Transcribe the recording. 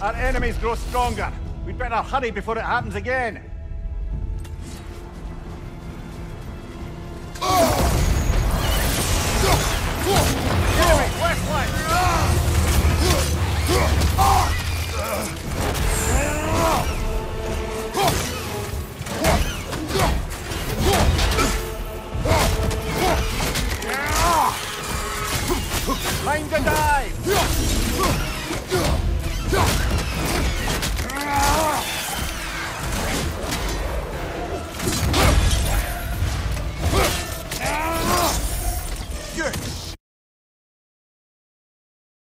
Our enemies grow stronger. We'd better hurry before it happens again. Time to die! Good